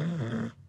Mm-hmm.